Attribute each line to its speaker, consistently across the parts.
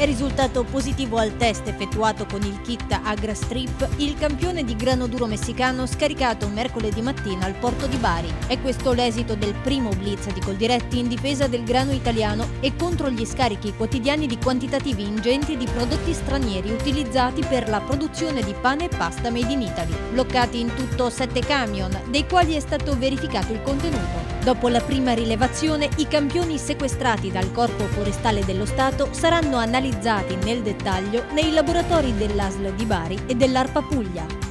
Speaker 1: È risultato positivo al test effettuato con il kit AgraStrip il campione di grano duro messicano scaricato mercoledì mattina al porto di Bari. È questo l'esito del primo blitz di Coldiretti in difesa del grano italiano e contro gli scarichi quotidiani di quantitativi ingenti di prodotti stranieri utilizzati per la produzione di pane e pasta made in Italy. Bloccati in tutto sette camion, dei quali è stato verificato il contenuto. Dopo la prima rilevazione, i campioni sequestrati dal Corpo Forestale dello Stato saranno analizzati nel dettaglio nei laboratori dell'ASL di Bari e dell'ARPA Puglia.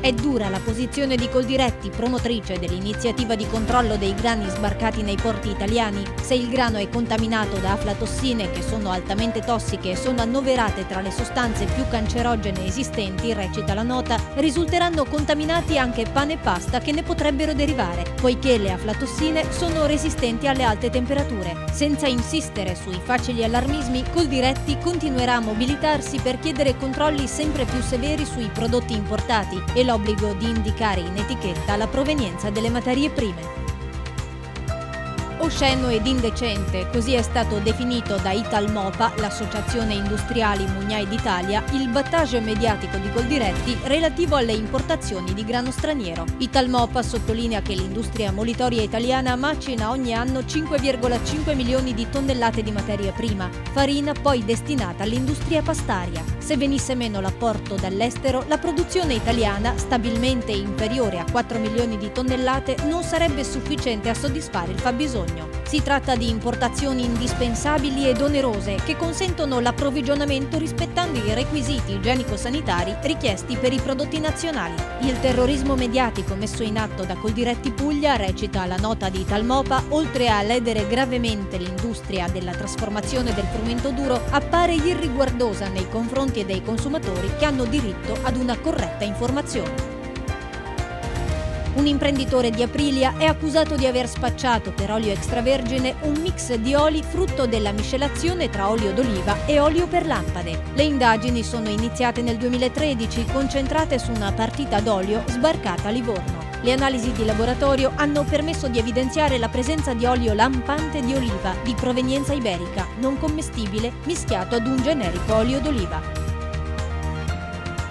Speaker 1: È dura la posizione di Coldiretti, promotrice dell'iniziativa di controllo dei grani sbarcati nei porti italiani. Se il grano è contaminato da aflatossine che sono altamente tossiche e sono annoverate tra le sostanze più cancerogene esistenti, recita la nota, risulteranno contaminati anche pane e pasta che ne potrebbero derivare, poiché le aflatossine sono resistenti alle alte temperature. Senza insistere sui facili allarmismi, Coldiretti continuerà a mobilitarsi per chiedere controlli sempre più severi sui prodotti importati e l'obbligo di indicare in etichetta la provenienza delle materie prime. Osceno ed indecente, così è stato definito da Italmopa, l'associazione industriali Mugnai d'Italia, il battage mediatico di Goldiretti relativo alle importazioni di grano straniero. Italmopa sottolinea che l'industria molitoria italiana macina ogni anno 5,5 milioni di tonnellate di materia prima, farina poi destinata all'industria pastaria. Se venisse meno l'apporto dall'estero, la produzione italiana, stabilmente inferiore a 4 milioni di tonnellate, non sarebbe sufficiente a soddisfare il fabbisogno bisogno. Si tratta di importazioni indispensabili ed onerose che consentono l'approvvigionamento rispettando i requisiti igienico-sanitari richiesti per i prodotti nazionali. Il terrorismo mediatico messo in atto da Coldiretti Puglia, recita la nota di Talmopa, oltre a ledere gravemente l'industria della trasformazione del frumento duro, appare irriguardosa nei confronti dei consumatori che hanno diritto ad una corretta informazione. Un imprenditore di Aprilia è accusato di aver spacciato per olio extravergine un mix di oli frutto della miscelazione tra olio d'oliva e olio per lampade. Le indagini sono iniziate nel 2013, concentrate su una partita d'olio sbarcata a Livorno. Le analisi di laboratorio hanno permesso di evidenziare la presenza di olio lampante di oliva di provenienza iberica, non commestibile, mischiato ad un generico olio d'oliva.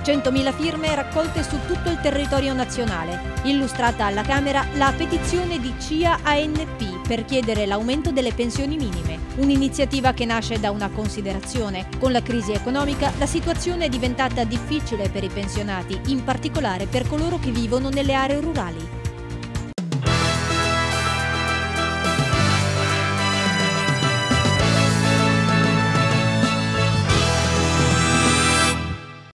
Speaker 1: 100.000 firme raccolte su tutto il territorio nazionale. Illustrata alla Camera la petizione di CIA ANP per chiedere l'aumento delle pensioni minime. Un'iniziativa che nasce da una considerazione. Con la crisi economica la situazione è diventata difficile per i pensionati, in particolare per coloro che vivono nelle aree rurali.